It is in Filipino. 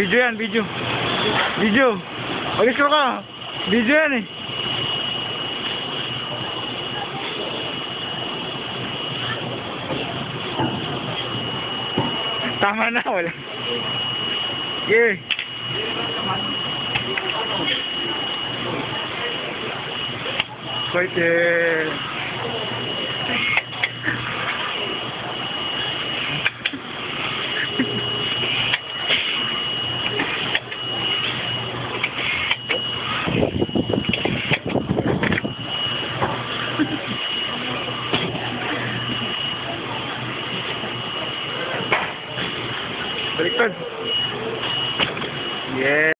Video yan, video. Video. Mag-scroll ka. Video yan eh. Tama na, wala. Yeah. Fighter. Baliktad. Yeah.